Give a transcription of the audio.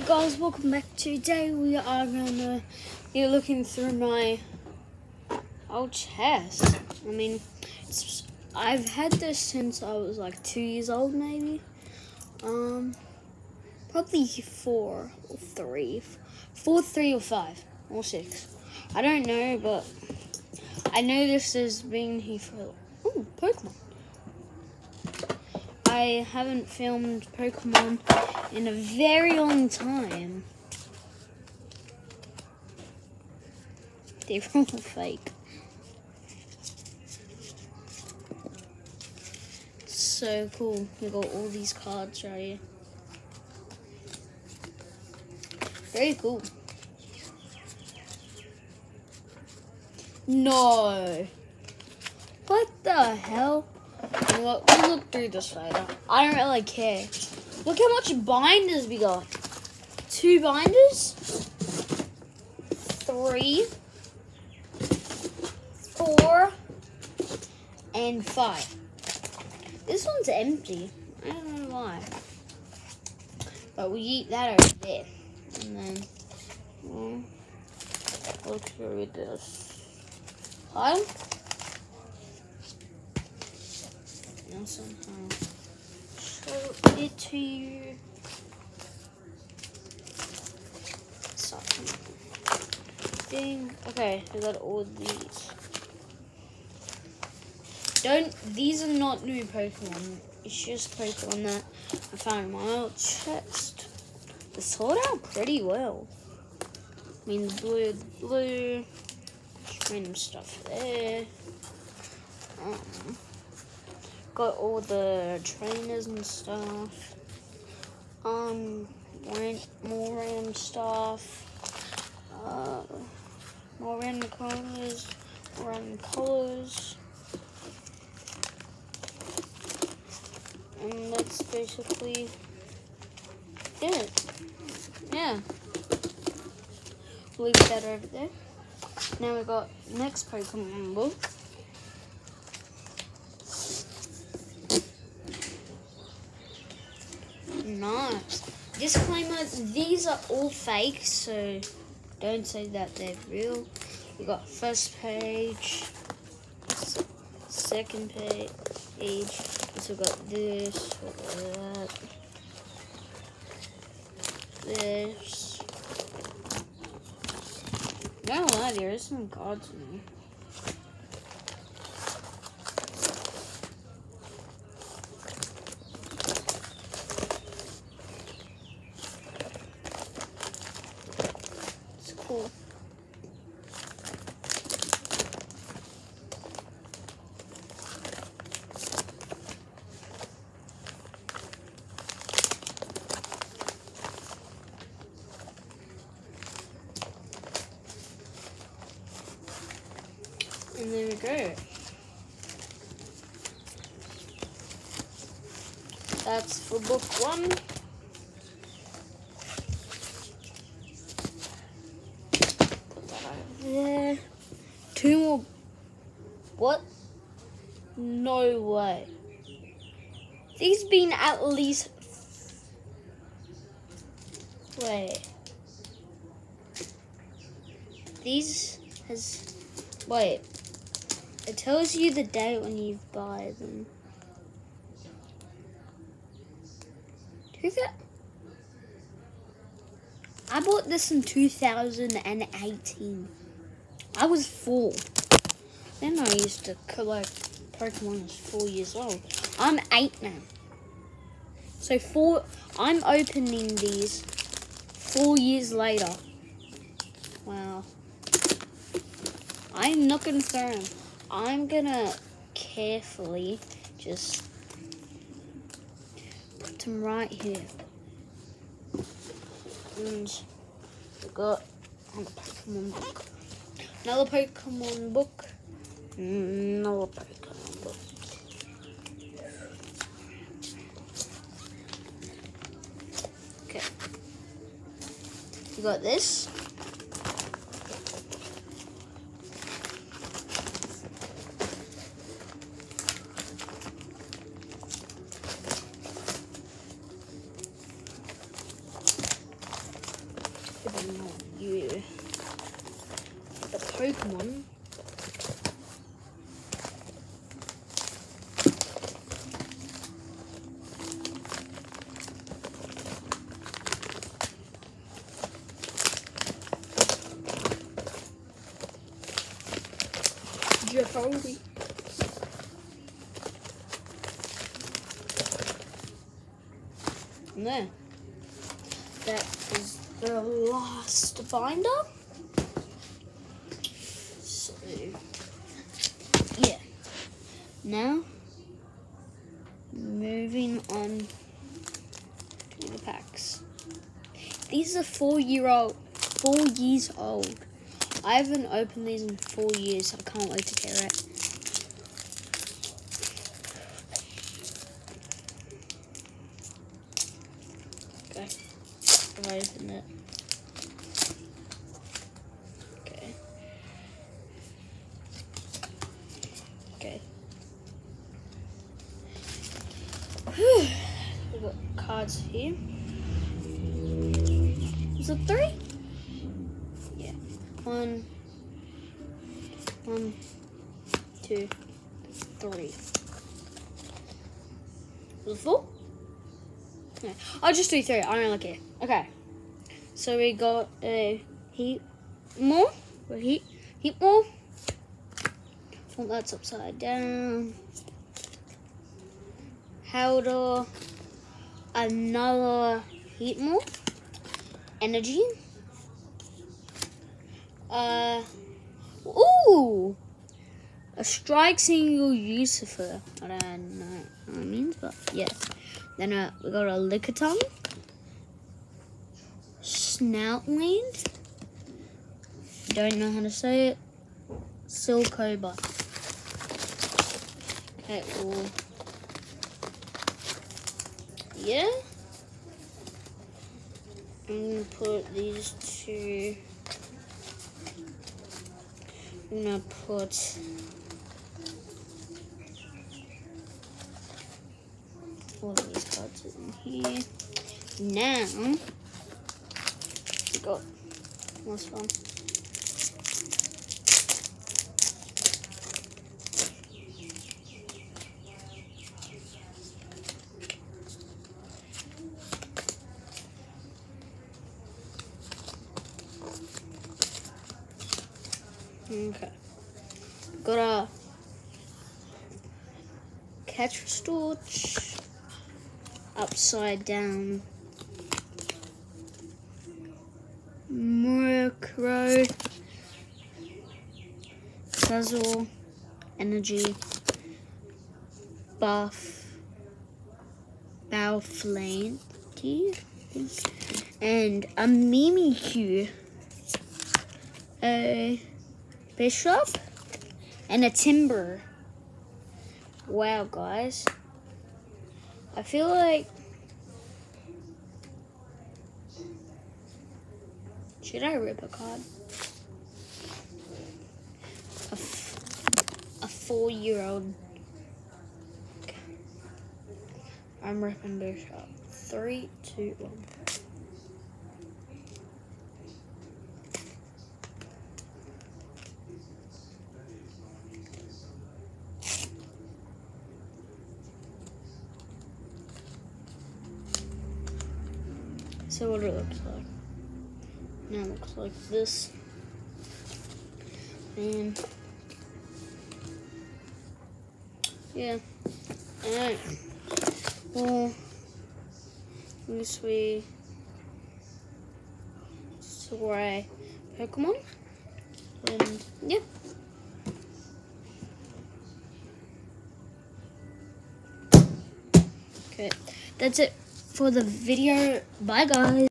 Hey guys, welcome back. Today we are gonna be looking through my old chest. I mean, I've had this since I was like two years old, maybe. Um, probably four or three, four, three or five or six. I don't know, but I know this has been here for. Oh, Pokemon. I haven't filmed Pokemon in a very long time. They're all fake. So cool. We got all these cards right here. Very cool. No. What the hell? Look, we'll look through this later. I don't really care. Look how much binders we got. Two binders. Three. Four. And five. This one's empty. I don't know why. But we eat that over there. And then we'll look through this. Huh? Now somehow show it to you. Ding. Okay, we got all these. Don't. These are not new Pokemon. It's just Pokemon that I found in my old chest. They sold out pretty well. I mean, blue, blue. Random stuff there. Um, got all the trainers and stuff. Um, ran- more random stuff. Uh, more random colors. More random colors. And that's basically it. Yeah. Leave that over there. Now we got next Pokemon book. Nice. Disclaimer, these are all fake, so don't say that they're real. We got first page, second page, so we got this, that, this. No lie, there is some cards in here. And there we go. That's for book one. Put that over there. Two more. What? No way. These been at least. Wait. These has. Wait. It tells you the date when you buy them. Who that? I bought this in 2018. I was four. Then I used to collect Pokemon was four years old. I'm eight now. So four. I'm opening these four years later. Wow. I'm not gonna throw them. I'm gonna carefully just put them right here. And we got another Pokemon book. Another Pokemon book. Another Pokemon book. Okay. We got this. but not you. The Pokemon. Jacoby. There. That is the last binder. So, yeah. Now, moving on to the packs. These are four year old, four years old. I haven't opened these in four years. I can't wait to tear it. Okay, I've opened it. Okay. Okay. We've got cards here. Is it three? Yeah. One, one, two, three. Was it four? No. I'll just do three. I don't really care. Okay. So we got a heat more. Heat heat more. Well, that's upside down. Howder. Another heat move, Energy. Uh. Ooh. A strike single Lucifer. I don't know what that means, but yes. Then uh, we got a Lickitung. Snoutland. Don't know how to say it. Silcoba. Okay, well. Yeah. I'm gonna put these two. I'm gonna put all these cards in here. Now, we got last one. Okay. Got a catch storch upside down. Murkrow Puzzle Energy Buff. Bowflanty and a Mimikyu a Bishop and a Timburr. Wow, guys. I feel like. Should I rip a card? A, f- a four year old. I'm ripping Bishop. Three, two, one. So what it looks like. Now it looks like this. And yeah. Alright. Well at least we saw Pokemon. And yeah. Okay. That's it for the video. Bye guys.